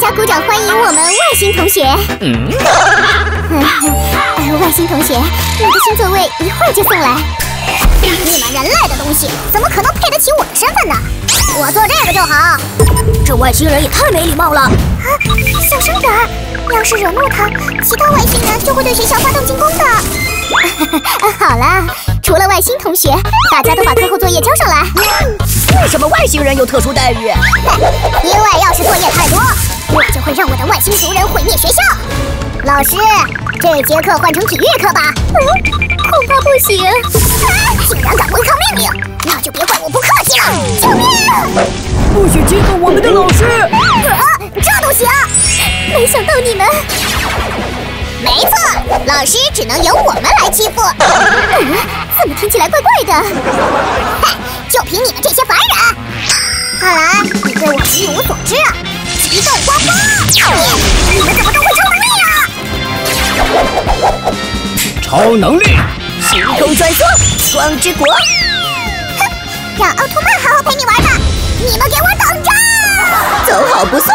大家鼓掌欢迎我们外星同学。嗯，外星同学，你的新座位一会儿就送来。你们人类的东西怎么可能配得起我的身份呢？我做这个就好。这外星人也太没礼貌了！啊，小声点儿，要是惹怒他，其他外星人就会对学校发动进攻的。好了，除了外星同学，大家都把课后作业交上来。为什么外星人有特殊待遇？因为要是作业太多，我就会让我的外星族人毁灭学校。老师，这节课换成体育课吧。嗯，恐怕不行。啊竟然敢违抗命令，那就别怪我不客气了。救命！不许欺负我们的老师！啊，这都行？没想到你们……没错，老师只能由我们来欺负。嗯，怎么听起来怪怪的？超能力时空穿梭光之国。哼让奥特曼好好陪你玩吧你们给我等着。走好不送